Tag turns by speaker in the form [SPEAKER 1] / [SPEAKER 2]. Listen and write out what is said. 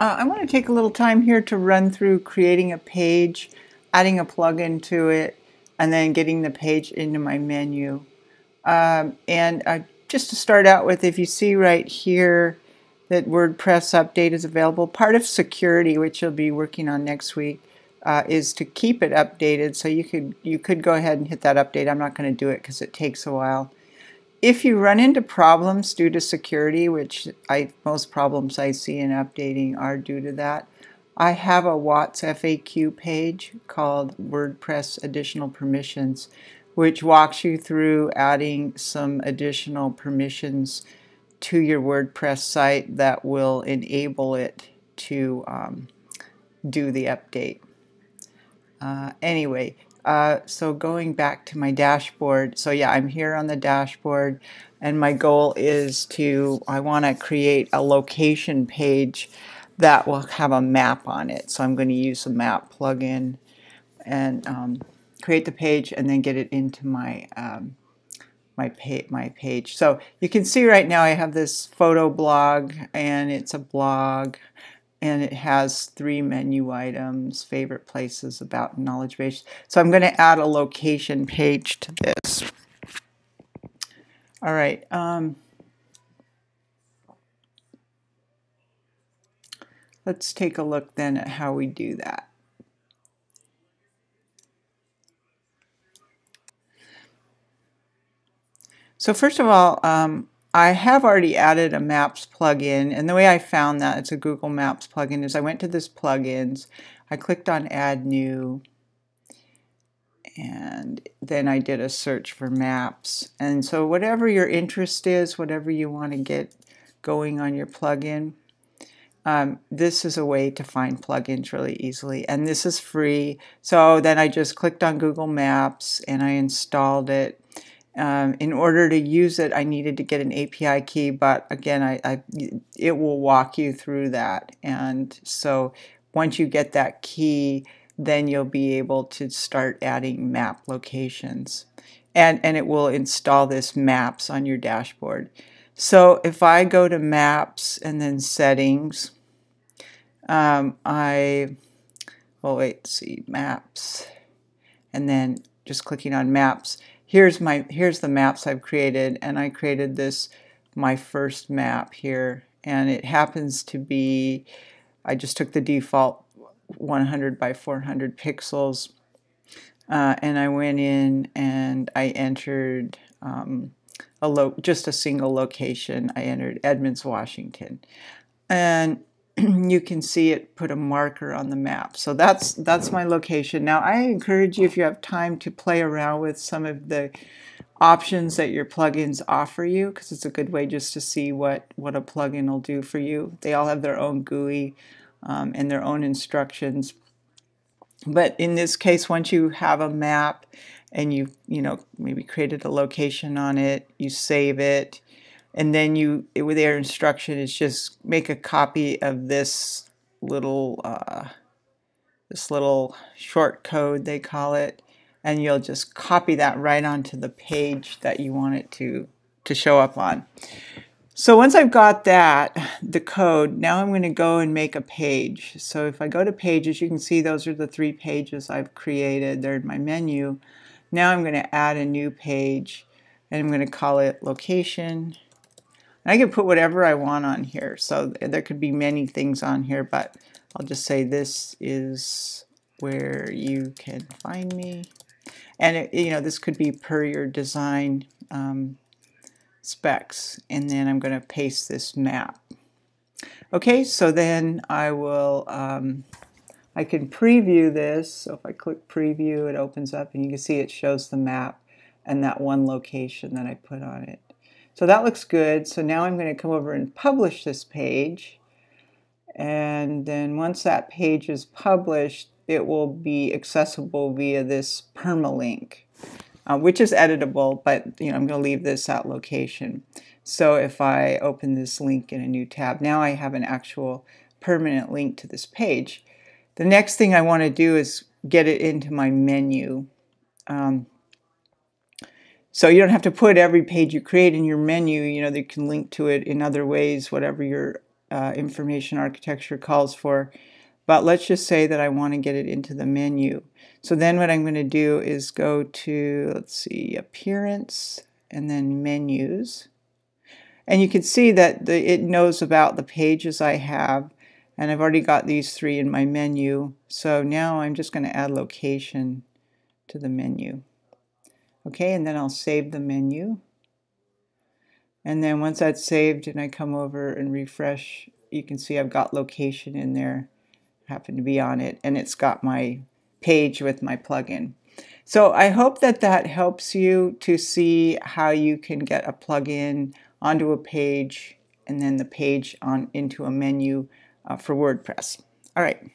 [SPEAKER 1] Uh, I want to take a little time here to run through creating a page, adding a plugin to it, and then getting the page into my menu. Um, and uh, just to start out with, if you see right here that WordPress update is available, part of security, which you'll be working on next week, uh, is to keep it updated. So you could you could go ahead and hit that update. I'm not going to do it because it takes a while. If you run into problems due to security, which I most problems I see in updating are due to that, I have a Watts FAQ page called WordPress Additional Permissions, which walks you through adding some additional permissions to your WordPress site that will enable it to um, do the update. Uh, anyway, uh, so going back to my dashboard, so yeah, I'm here on the dashboard and my goal is to, I want to create a location page that will have a map on it. So I'm going to use a map plugin and um, create the page and then get it into my um, my, pa my page. So you can see right now I have this photo blog and it's a blog and it has three menu items, favorite places, about knowledge base. So I'm going to add a location page to this. All right. Um, let's take a look then at how we do that. So first of all, um, I have already added a Maps plugin, and the way I found that it's a Google Maps plugin is I went to this plugins, I clicked on Add New, and then I did a search for maps. And so whatever your interest is, whatever you want to get going on your plugin, um, this is a way to find plugins really easily. And this is free. So then I just clicked on Google Maps and I installed it. Um, in order to use it, I needed to get an API key, but again, I, I, it will walk you through that. And so once you get that key, then you'll be able to start adding map locations. And, and it will install this maps on your dashboard. So if I go to maps and then settings, um, I, well, wait, see, maps, and then just clicking on maps, here's my here's the maps I've created and I created this my first map here. And it happens to be I just took the default 100 by 400 pixels uh, and I went in and I entered um, a just a single location. I entered Edmonds Washington. And you can see it put a marker on the map. So that's that's my location. Now I encourage you if you have time to play around with some of the options that your plugins offer you because it's a good way just to see what what a plugin will do for you. They all have their own GUI um, and their own instructions. But in this case, once you have a map and you you know maybe created a location on it, you save it, and then you with their instruction is just make a copy of this little uh, this little short code they call it and you'll just copy that right onto the page that you want it to to show up on. So once I've got that the code now I'm going to go and make a page. So if I go to pages you can see those are the three pages I've created. They're in my menu. Now I'm going to add a new page and I'm going to call it location I can put whatever I want on here. So there could be many things on here, but I'll just say this is where you can find me. And it, you know, this could be per your design um, specs. And then I'm going to paste this map. Okay, so then I will, um, I can preview this. So if I click preview, it opens up and you can see it shows the map and that one location that I put on it. So that looks good. So now I'm going to come over and publish this page. And then once that page is published, it will be accessible via this permalink, uh, which is editable, but you know I'm going to leave this at location. So if I open this link in a new tab, now I have an actual permanent link to this page. The next thing I want to do is get it into my menu. Um, so you don't have to put every page you create in your menu. You know, they can link to it in other ways, whatever your uh, information architecture calls for. But let's just say that I want to get it into the menu. So then what I'm going to do is go to, let's see, Appearance, and then Menus. And you can see that the, it knows about the pages I have. And I've already got these three in my menu. So now I'm just going to add location to the menu. Okay, and then I'll save the menu. And then once that's saved and I come over and refresh, you can see I've got location in there, happen to be on it, and it's got my page with my plugin. So I hope that that helps you to see how you can get a plugin onto a page and then the page on into a menu uh, for WordPress. All right.